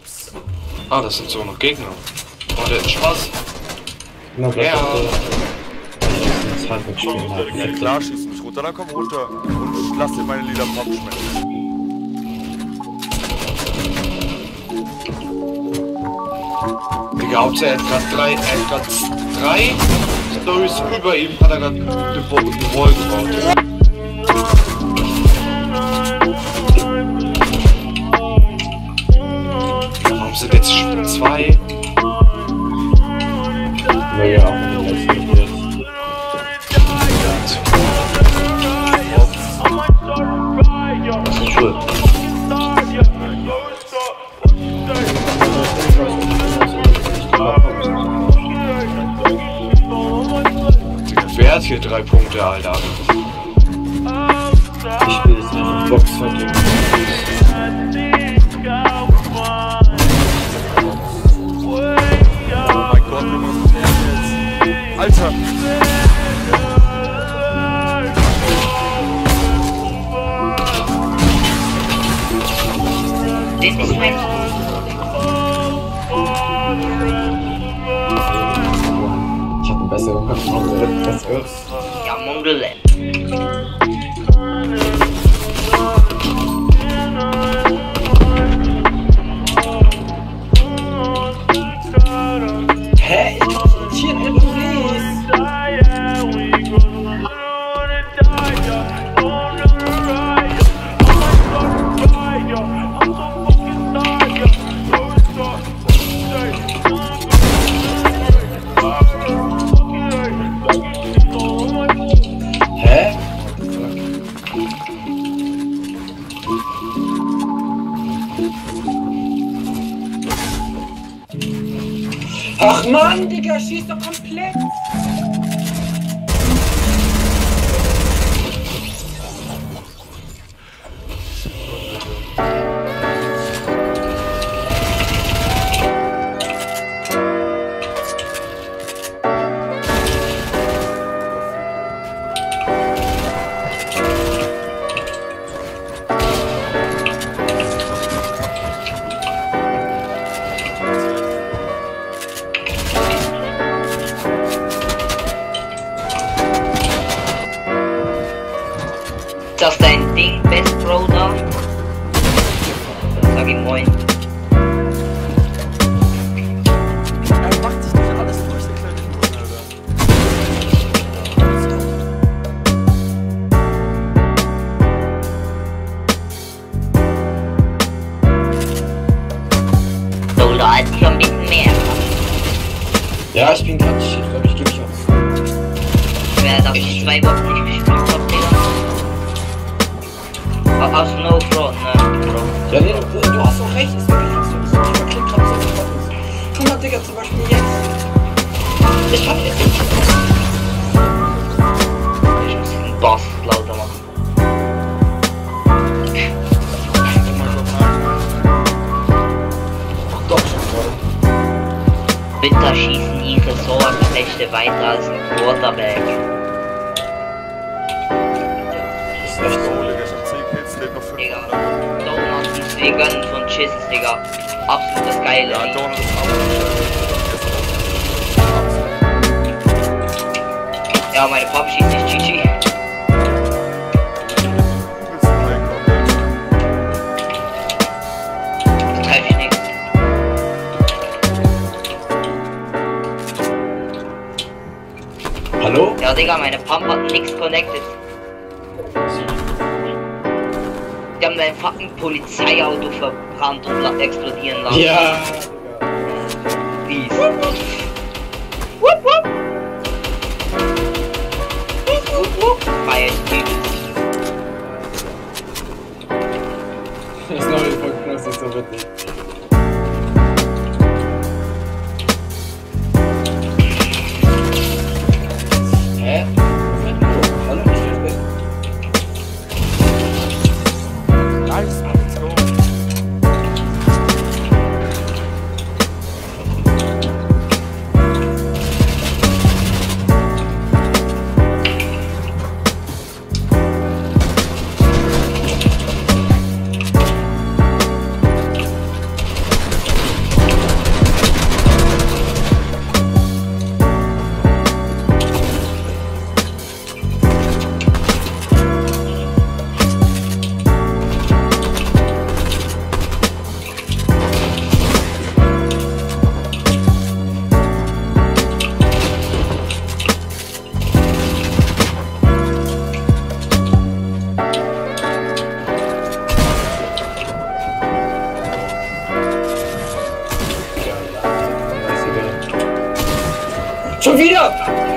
Nice. Ah, das sind so noch Gegner. Oh, der hat Spaß. Na, bleib Ja. Das Handwerk spielen Ja, halt. klar, schieß mich runter, dann komm runter und lass dir meine lila Pop schmecken. Digga, Hauptsache er hat grad drei, er hat grad drei Stories über ihm, hat er grad Wo- eine Wall gebaut. Warum sind jetzt schon zwei? Weil ja auch in den letzten. Das ist schuld. Wer hat hier drei Punkte, Alter? Ich spiele jetzt einfach Boxfighting. Oh Alter! Den ist mein Ich hab einen besseren ist. ja, Mongolen. Mann, Digga, schieß doch komplett! Ist das dein Ding, Best Bro da? Dann sag ihm moin. Macht sich nicht alles durch, der kleine Junge, Alter. So, da ist schon ein bisschen mehr. Ja, ich bin gerade shit, glaube ich, gebe ich auf. Wer das ich zwei Wochen nicht gespielt hab, Au- Aus No Front, ne? Ja, nee, du, du hast auch recht, ist wirklich so. Ich verklickt gerade so was Buttons. Guck mal, Digga, zum Beispiel jetzt. Ich hab jetzt. Ich muss den Boss lauter machen. Oh mein Gott, nein. Ach doch, schon gerade. Bitter schießen ihre Sorgenrechte weiter als ein Quarterback. Wir gönnen von Chisses, Digga. Absolut das geile Ja. Donald. Ja, meine Pop schießt nicht GG. Das treffe ich nicht. Hallo? Ja, Digga, meine Pump hat nix connected. Die haben dein fucking Polizeiauto verbrannt und explodieren lassen. Ja. Peace. Wupp, wupp. Wupp, wupp. Feier ich übelst. Das neue Folge ist so witzig. 出机了